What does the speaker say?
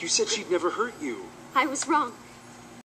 You said she'd never hurt you. I was wrong.